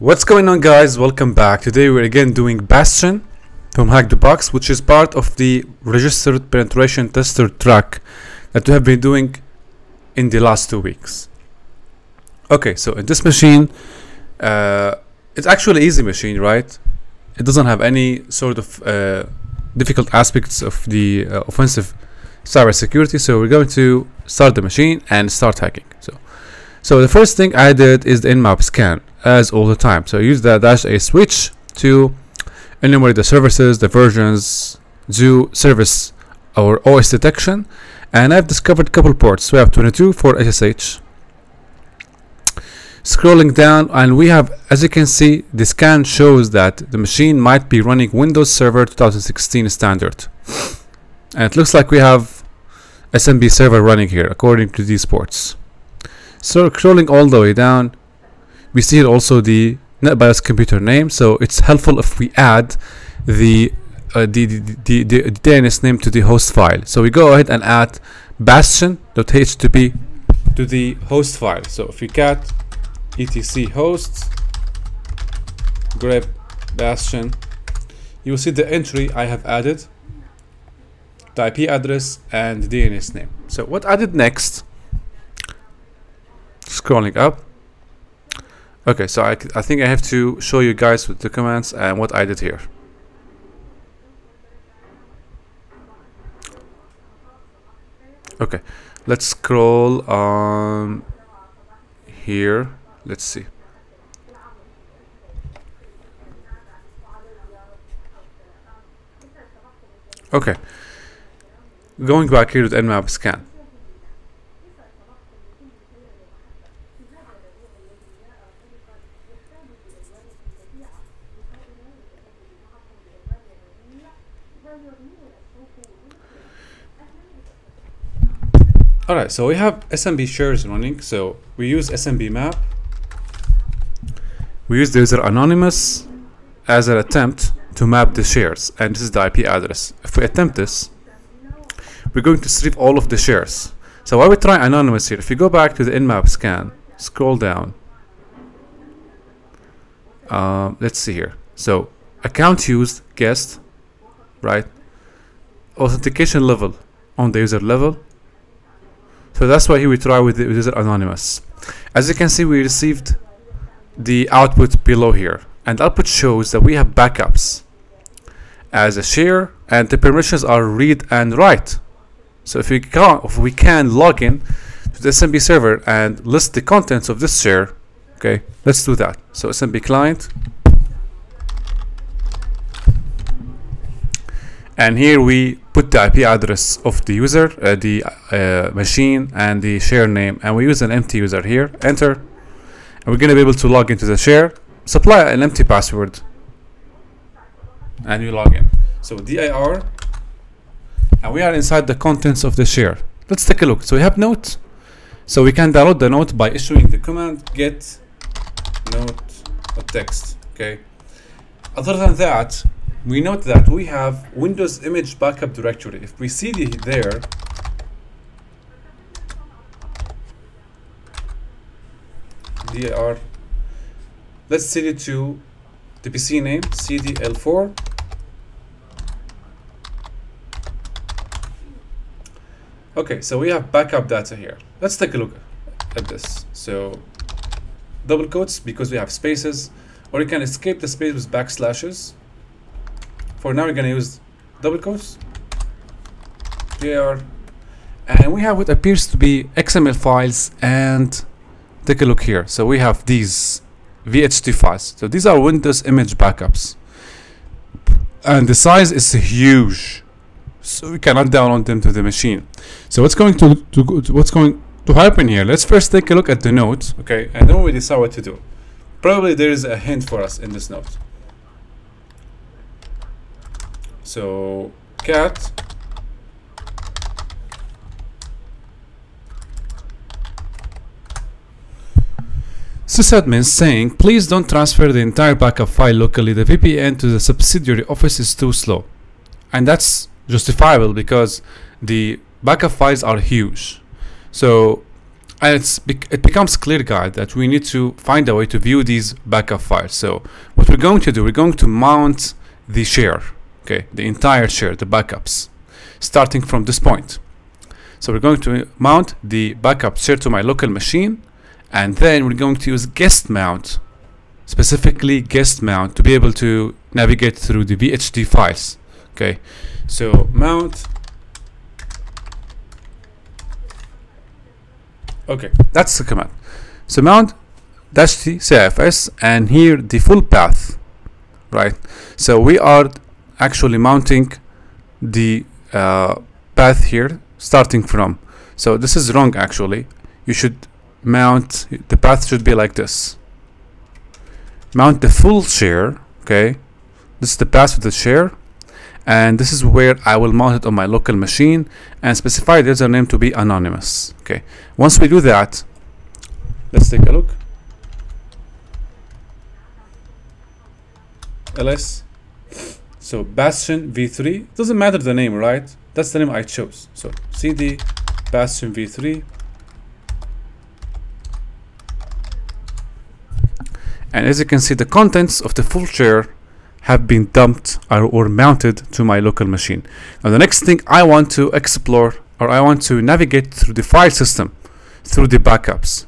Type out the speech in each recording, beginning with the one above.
What's going on guys? Welcome back. Today we're again doing Bastion from Hack the Box which is part of the registered penetration tester track that we have been doing in the last two weeks. Okay, so in this machine, uh, it's actually easy machine, right? It doesn't have any sort of uh, difficult aspects of the uh, offensive cybersecurity. So we're going to start the machine and start hacking. So, so the first thing I did is the nmap scan as all the time. So use the dash a switch to enumerate the services, the versions, do service or OS detection, and I've discovered a couple ports. We have 22 for SSH. Scrolling down, and we have, as you can see, the scan shows that the machine might be running Windows Server 2016 standard. And it looks like we have SMB server running here, according to these ports. So scrolling all the way down, we see also the NetBIOS computer name. So it's helpful if we add the uh, the, the, the, the DNS name to the host file. So we go ahead and add bastion.http to the host file. So if we cat etc hosts grep bastion, you will see the entry I have added, the IP address and DNS name. So what I did next, scrolling up, okay, so I, I think I have to show you guys with the commands and what I did here. Okay, let's scroll on here. Let's see. Okay, going back here to the nmap scan. Alright, so we have SMB shares running. So we use SMB map. We use the user anonymous as an attempt to map the shares, and this is the IP address. If we attempt this, we're going to strip all of the shares. So why we try anonymous here? If you go back to the nmap scan, scroll down. Um, let's see here. So account used, guest, right? Authentication level on the user level so that's why here we try with the user anonymous. As you can see, we received the output below here. And output shows that we have backups as a share and the permissions are read and write. So if we can, if we can log in to the SMB server and list the contents of this share, okay, let's do that. So SMB client, and here we put the IP address of the user, uh, the uh, machine, and the share name, and we use an empty user here. Enter, and we're gonna be able to log into the share. Supply an empty password, and you log in. So dir, and we are inside the contents of the share. Let's take a look. So we have note. So we can download the note by issuing the command get note text. Okay. Other than that, we note that we have Windows image backup directory. If we see the there, dir, let's it to the PC name cdl4. Okay, so we have backup data here. Let's take a look at this. So double quotes because we have spaces, or you can escape the space with backslashes for now we're gonna use double quotes there and we have what appears to be XML files and take a look here. So we have these VHT files. So these are Windows image backups. And the size is huge so we cannot download them to the machine. So what's going to, to, to what's going to happen here? Let's first take a look at the note okay and then we decide what to do. Probably there is a hint for us in this note so cat. Sysadmin saying please don't transfer the entire backup file locally. The VPN to the subsidiary office is too slow. And that's justifiable because the backup files are huge. So bec- it becomes clear guys that we need to find a way to view these backup files. So what we're going to do we're going to mount the share okay the entire share the backups starting from this point. So we're going to mount the backup share to my local machine and then we're going to use guest mount specifically guest mount to be able to navigate through the VHD files. Okay so mount. Okay that's the command. So mount dash t cifs and here the full path right? So we are actually mounting the uh, path here starting from. So this is wrong actually. You should mount the path should be like this. Mount the full share okay? This is the path of the share and this is where I will mount it on my local machine and specify the username to be anonymous okay? Once we do that let's take a look. Ls so bastion v3 doesn't matter the name right? That's the name I chose. So cd bastion v3 and as you can see the contents of the full share have been dumped or, or, mounted to my local machine. Now the next thing I want to explore or I want to navigate through the file system through the backups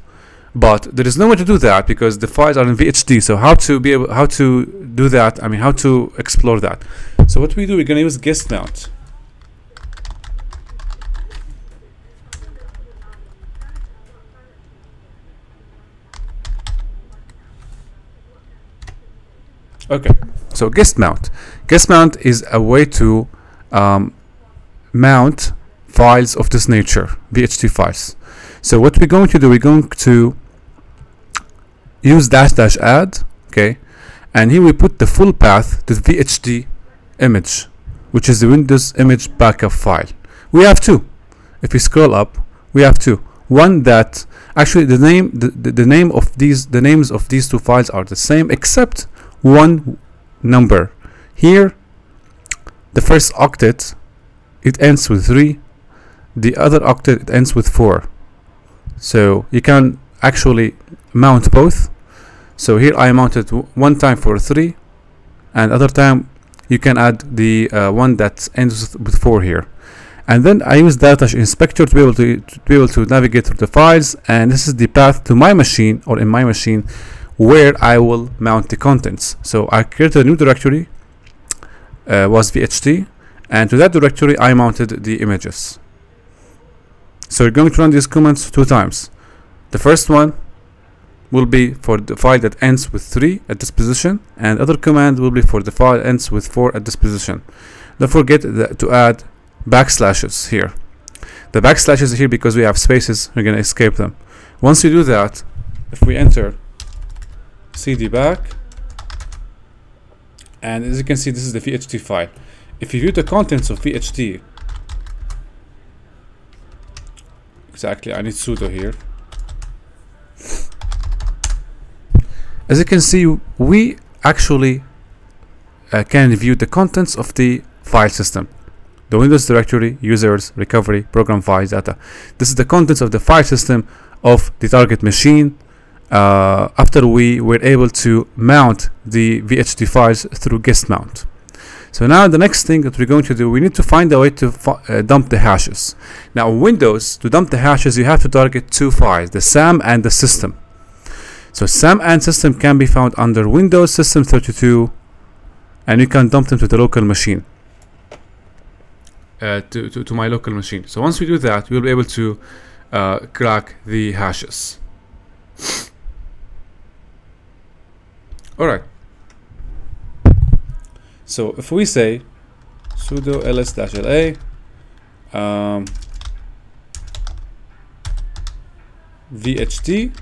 but there is no way to do that because the files are in VHD so how to be able how to do that I mean how to explore that. So what we do we're gonna use guest mount. Okay so guest mount. Guest mount is a way to um, mount files of this nature VHD files. So what we're going to do we're going to use dash dash add okay and here we put the full path to the VHD image which is the Windows image backup file. We have two. If we scroll up we have two. One that actually the name the, the, the name of these the names of these two files are the same except one number. Here the first octet it ends with 3 the other octet it ends with 4 so you can actually mount both so here I mounted one time for 3 and other time you can add the uh, one that ends with 4 here and then I use data inspector to be able to, to be able to navigate through the files and this is the path to my machine or in my machine where I will mount the contents. So I created a new directory, uh, was VHD, and to that directory I mounted the images. So we're going to run these commands two times. The first one will be for the file that ends with 3 at this position, and other command will be for the file ends with 4 at this position. Don't forget to add backslashes here. The backslashes here because we have spaces, we're going to escape them. Once you do that, if we enter cd back and as you can see this is the VHD file if you view the contents of VHD exactly I need sudo here as you can see we actually uh, can view the contents of the file system the Windows directory, users, recovery, program files, data. This is the contents of the file system of the target machine uh, after we were able to mount the VHD files through guest mount. So now the next thing that we're going to do, we need to find a way to uh, dump the hashes. Now Windows, to dump the hashes, you have to target two files, the SAM and the system. So SAM and system can be found under Windows System 32 and you can dump them to the local machine. Uh, to, to, to, my local machine. So once we do that, we'll be able to uh, crack the hashes. Alright. So if we say sudo ls-la um, vht,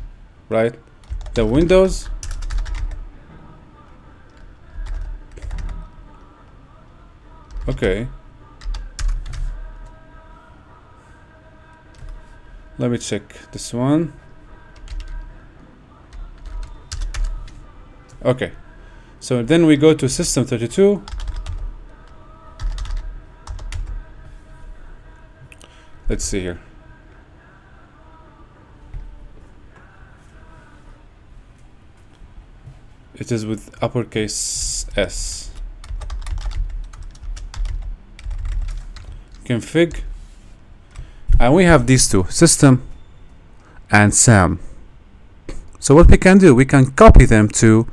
right, the Windows. Okay. Let me check this one. Okay. So then we go to system 32 let's see here it is with uppercase S. Config. And we have these two, system and SAM. So what we can do, we can copy them to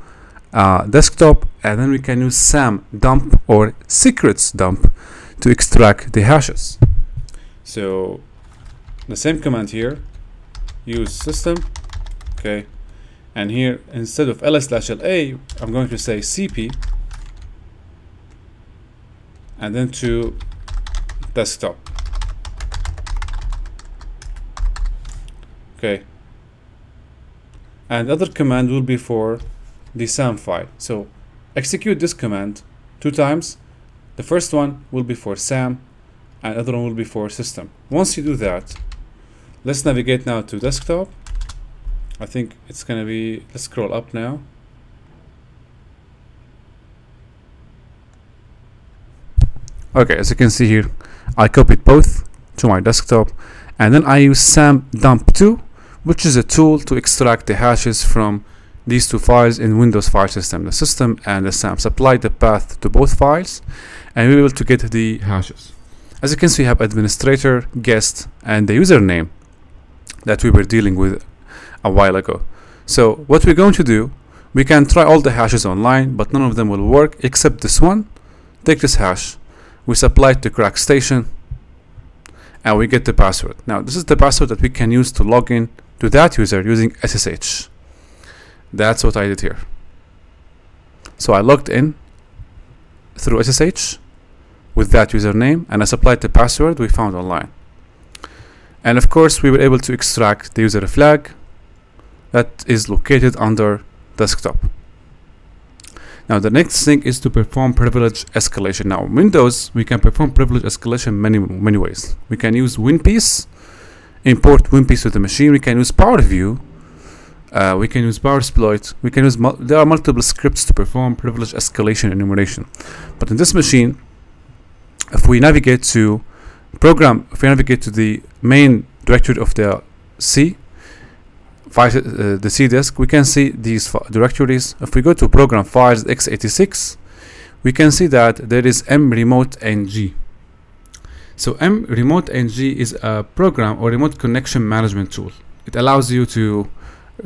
uh, desktop and then we can use SAM dump or secrets dump to extract the hashes. So the same command here, use system, okay, and here instead of ls slash la, I'm going to say cp and then to desktop. Okay. And other command will be for the SAM file. So execute this command two times. The first one will be for SAM and other one will be for system. Once you do that, let's navigate now to desktop. I think it's gonna be, let's scroll up now. Okay, as you can see here, I copied both to my desktop and then I use SAM dump 2 which is a tool to extract the hashes from these two files in Windows file system, the system and the SAM. Supply the path to both files and we will to get the hashes. As you can see, we have administrator, guest, and the username that we were dealing with a while ago. So what we're going to do, we can try all the hashes online, but none of them will work except this one. Take this hash, we supply it to crack station, and we get the password. Now this is the password that we can use to log in to that user using SSH. That's what I did here. So I logged in through SSH with that username and I supplied the password we found online. And of course we were able to extract the user flag that is located under desktop. Now the next thing is to perform privilege escalation. Now Windows, we can perform privilege escalation many many ways. We can use WinPiece, import WinPiece to the machine. We can use PowerView. Uh, we can use PowerSploit. We can use there are multiple scripts to perform privilege escalation enumeration. But in this machine, if we navigate to program, if we navigate to the main directory of the C, file, uh, the C disk, we can see these directories. If we go to program files x86, we can see that there is m remote ng. So m remote ng is a program or remote connection management tool. It allows you to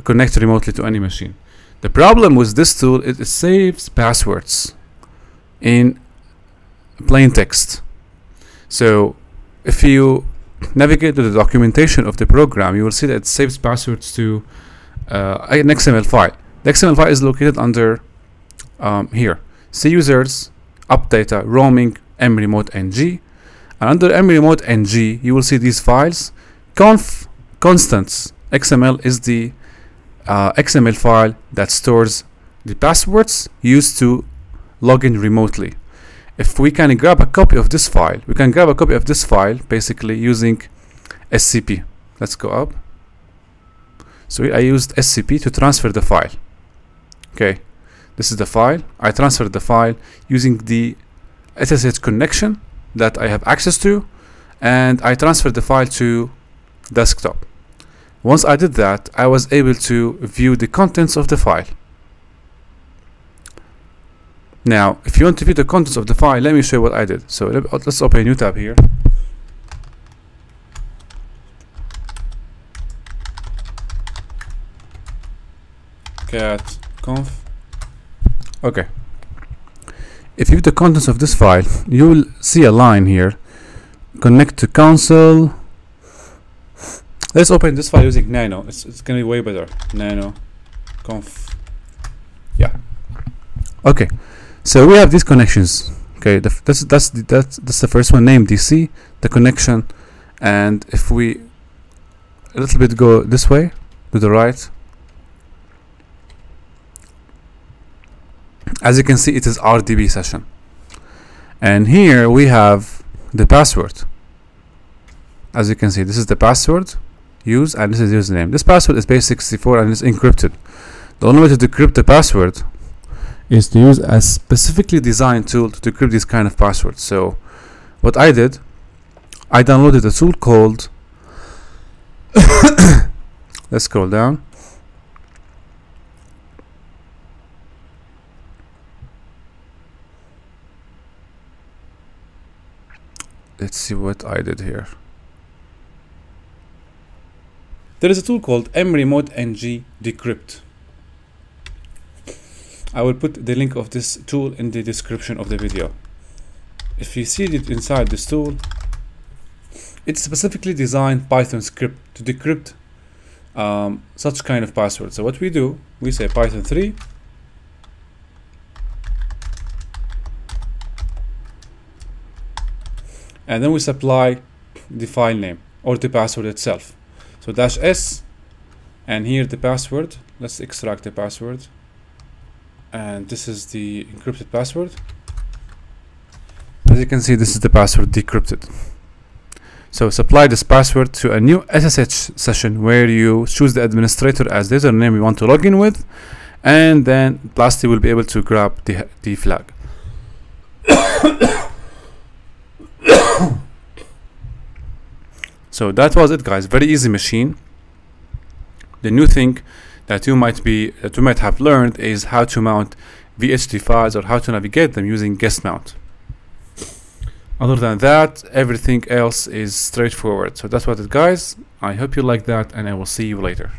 connect remotely to any machine. The problem with this tool is it saves passwords in plain text. So if you navigate to the documentation of the program, you will see that it saves passwords to uh, an XML file. The XML file is located under um, here. C users, updata, roaming, mremote-ng. And under mremote-ng, you will see these files. Conf constants XML is the uh, XML file that stores the passwords used to log in remotely if we can grab a copy of this file we can grab a copy of this file basically using SCP let's go up. So I used SCP to transfer the file. Okay this is the file. I transferred the file using the SSH connection that I have access to and I transferred the file to desktop. Once I did that I was able to view the contents of the file now, if you want to view the contents of the file, let me show you what I did. So oh, let's open a new tab here. cat conf. Okay. If you view the contents of this file, you will see a line here. Connect to console. Let's open this file using nano. It's, it's gonna be way better. Nano conf. Yeah. Okay. So we have these connections. Okay, the, that's that's the, that's that's the first one named DC, the connection, and if we a little bit go this way to the right, as you can see, it is RDB session, and here we have the password. As you can see, this is the password use and this is username. This password is base64 and it's encrypted. The only way to decrypt the password is to use a specifically designed tool to decrypt these kind of passwords. So what I did, I downloaded a tool called, let's scroll down. Let's see what I did here. There is a tool called mremote ng decrypt. I will put the link of this tool in the description of the video. If you see it inside this tool it's specifically designed Python script to decrypt um, such kind of password so what we do we say python 3 and then we supply the file name or the password itself. So dash s and here the password. Let's extract the password and this is the encrypted password. As you can see this is the password decrypted. So supply this password to a new SSH session where you choose the administrator as the username you want to log in with and then Blasty will be able to grab the, the flag. So that was it guys. Very easy machine. The new thing that you might be that you might have learned is how to mount VHD files or how to navigate them using guest mount. Other than that everything else is straightforward. So that's what it guys. I hope you like that and I will see you later